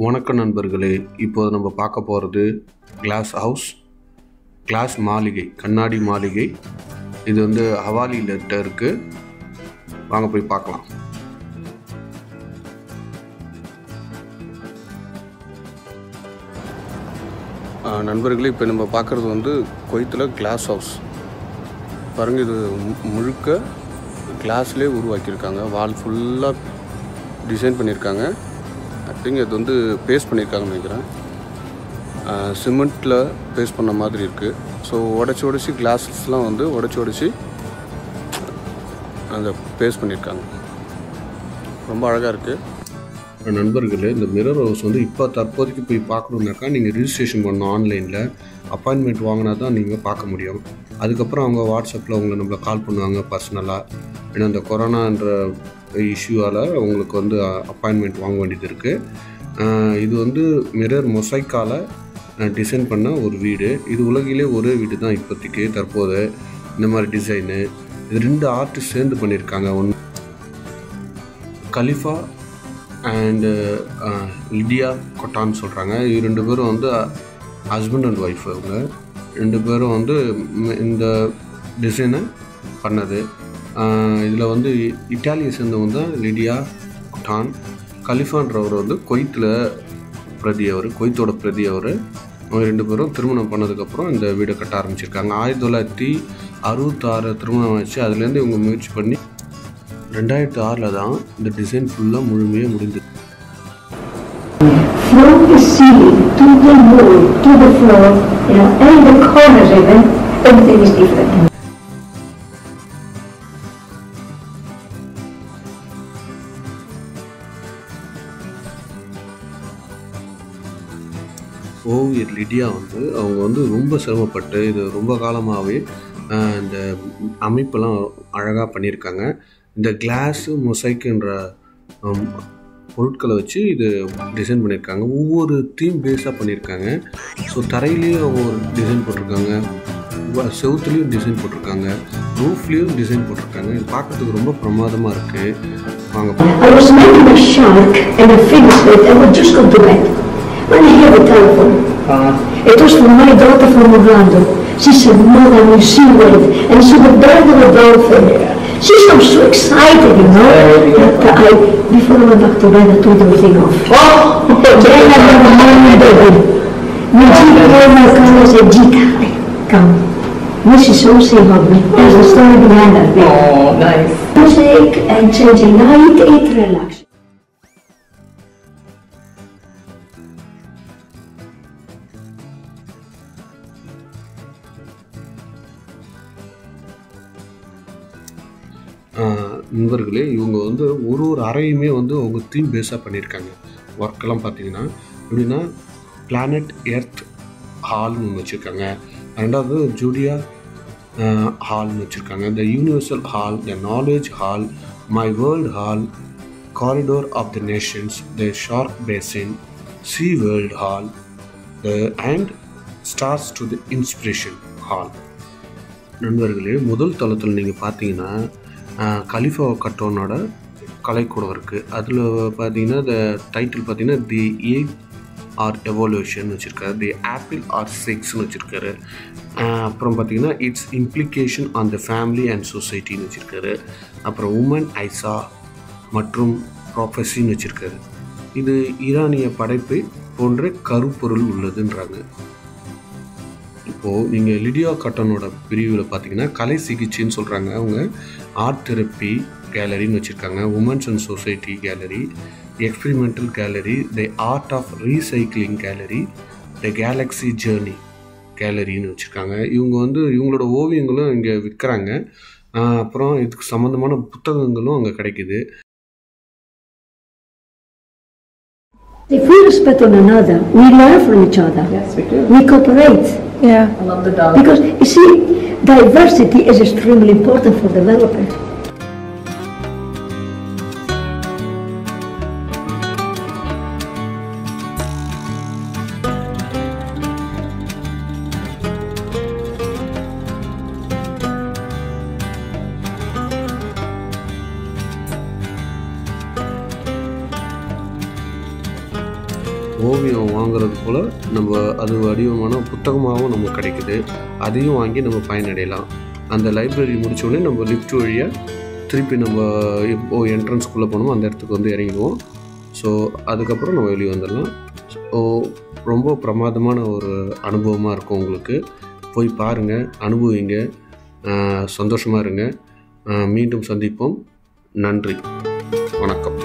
வணக்கம் நண்பர்களே இப்போது நம்ம பார்க்க போகிறது கிளாஸ் ஹவுஸ் கிளாஸ் மாளிகை கண்ணாடி மாளிகை. இது வந்து ஹவாலியில் இருக்குது வாங்க போய் பார்க்கலாம். நண்பர்களே இப்போ நம்ம பார்க்குறது வந்து கொய்த்தில் கிளாஸ் ஹவுஸ் பாருங்கள் இது மு- முழுக்க கிளாஸ்லேயே உருவாக்கியிருக்காங்க. வால் ஃபுல்லாக டிசைன் பண்ணியிருக்காங்க. அப்படிங்கிறது இது வந்து பேஸ்ட் பண்ணியிருக்காங்கன்னு நினைக்கிறேன். சிமெண்ட்டில் பேஸ்ட் பண்ண மாதிரி இருக்குது ஸோ உடச்சி உடச்சி கிளாஸஸ்லாம் வந்து உடச்சி உடச்சி அந்த பேஸ்ட் பண்ணியிருக்காங்க. ரொம்ப அழகாக இருக்குது நண்பர்களே இந்த மிரர் ஹவுஸ் வந்து இப்போ தற்போதைக்கு போய் பார்க்கணுன்னாக்கா நீங்கள் ரிஜிஸ்ட்ரேஷன் பண்ணணும் ஆன்லைனில் அப்பாயின்மெண்ட் வாங்கினா தான் நீங்கள் பார்க்க முடியும். அதுக்கப்புறம் அவங்க வாட்ஸ்அப்பில் அவங்கள நம்மளை கால் பண்ணுவாங்க பர்சனலாக ஏன்னா இந்த கொரோனான்ற இஷ்யூவால் உங்களுக்கு வந்து அப்பாயின்மெண்ட் வாங்க வேண்டியது இருக்குது இது வந்து மிரர் மொசைக்கால் டிசைன் பண்ண ஒரு வீடு. இது உலகிலே ஒரே வீடு தான் இப்போதைக்கு தற்போது. இந்த மாதிரி டிசைனு இது ரெண்டு ஆர்டிஸ்ட் சேர்ந்து பண்ணியிருக்காங்க. ஒன்று கலிஃபா அண்டு லிடியா கொட்டான்னு சொல்கிறாங்க இது ரெண்டு பேரும் வந்து ஹஸ்பண்ட் அண்ட் ஒய்ஃப் அவங்க ரெண்டு பேரும் வந்து இந்த டிசைனை பண்ணது. இதில் வந்து இட்டாலியை சேர்ந்தவங்க தான் லிடியா குட்டான். கலிஃபான்றவர் வந்து கொய்த்தில் பிரதி அவர் கொய்த்தோட பிரதி அவர். அவங்க ரெண்டு பேரும் திருமணம் பண்ணதுக்கப்புறம் இந்த வீடை கட்ட ஆரம்பிச்சிருக்காங்க. ஆயிரத்தி தொள்ளாயிரத்தி அறுபத்தாறு திருமணம் ஆச்சு. அதுலேருந்து இவங்க முயற்சி பண்ணி ரெண்டாயிரத்தி ஆறில் தான் இந்த டிசைன் ஃபுல்லாக முழுமையாக முடிந்தது From the ceiling to the wall to the floor, you know, and the corners even, everything is different. ஓவியர் லிடியா வந்து அவங்க வந்து ரொம்ப சிரமப்பட்டு இது ரொம்ப காலமாகவே இந்த அமைப்பெல்லாம் அழகாக பண்ணியிருக்காங்க. இந்த கிளாஸு மொசைக்குன்ற பொருட்களை வச்சு இது டிசைன் பண்ணியிருக்காங்க. ஒவ்வொரு தீம் பேஸாக பண்ணியிருக்காங்க. ஸோ தரையிலையும் அவங்க ஒரு டிசைன் போட்டிருக்காங்க. செவுத்துலேயும் டிசைன் போட்டிருக்காங்க. ரூஃப்லேயும் டிசைன் போட்டிருக்காங்க. இது பார்க்கறதுக்கு ரொம்ப பிரமாதமாக இருக்குது வாங்க when I hear the telephone, uh-huh. it was from my daughter from Orlando. She said, Mother, you see wave, and she got die with a dolphin. Yeah. She sounds so excited, you know. Yeah, yeah. I, before I went back to bed, I told everything off. Oh! then I had oh, a morning baby. Mijika came and called me a Jika. Come. Mrs. Ose Hobby. There's a story behind that. Oh, nice. Music and changing night, it relaxes. நண்பர்களே இவங்க வந்து ஒரு ஒரு அறையுமே வந்து அவங்க theme பேஸாக பண்ணியிருக்காங்க. ஒர்க்கெல்லாம் பார்த்தீங்கன்னா எப்படின்னா பிளானட் எர்த் ஹால்னு ஒன்று வச்சுருக்காங்க. ரெண்டாவது ஜூடியா ஹால்னு வச்சுருக்காங்க. The universal hall the knowledge hall my world hall corridor of the nations the shark basin sea world hall the and stars to the inspiration hall நண்பர்களே முதல் தளத்தில் நீங்கள் பார்த்தீங்கன்னா கலிஃபா கட்டோனோட கலைக்கூடம் இருக்குது அதில் பார்த்தீங்கன்னா இந்த டைட்டில் பார்த்தீங்கன்னா தி எயிட் ஆர் எவல்யூஷன் வச்சுருக்காரு. தி ஆப்பிள் ஆர் சிக்ஸ்னு வச்சுருக்காரு. அப்புறம் பார்த்தீங்கன்னா it's implication on the family and சொசைட்டின்னு வச்சுருக்காரு. அப்புறம் உமன் ஐசா மற்றும் ப்ராஃபஸின்னு வச்சுருக்காரு. இது ஈரானிய படைப்பு போன்ற கருப்பொருள் உள்ளதுன்றாங்க. இப்போது நீங்கள் லிடியா கட்டனோட பிரிவில் பார்த்தீங்கன்னா கலை சிகிச்சைன்னு சொல்கிறாங்க அவங்க ஆர்ட் தெரப்பி கேலரின்னு வச்சுருக்காங்க. Women's and society gallery experimental gallery the art of recycling gallery the galaxy journey கேலரின்னு வச்சுருக்காங்க. இவங்க வந்து இவங்களோட ஓவியங்களும் இங்கே விற்கிறாங்க அப்புறம் இதுக்கு சம்மந்தமான புத்தகங்களும் அங்கே கிடைக்குது. If we respect one another, we learn from each other. Yes, we do. We cooperate. Yeah. I love the dog. Because, you see, diversity is extremely important for development. ஓவியம் வாங்குறது போல் நம்ம அது வடிவமான புத்தகமாகவும் நமக்கு கிடைக்குது. அதையும் வாங்கி நம்ம பயனடையலாம். அந்த லைப்ரரி முடித்தோடனே நம்ம லிஃப்ட் வழியாக திருப்பி நம்ம இப்போ என்ட்ரன்ஸ்குள்ளே போனோமோ அந்த இடத்துக்கு வந்து இறங்கிடுவோம். ஸோ அதுக்கப்புறம் நம்ம வெளியே வந்துடலாம். ஸோ ரொம்ப பிரமாதமான ஒரு அனுபவமாக இருக்கும் உங்களுக்கு. போய் பாருங்கள் அனுபவிங்க. சந்தோஷமாக இருங்க. மீண்டும் சந்திப்போம். நன்றி. வணக்கம்.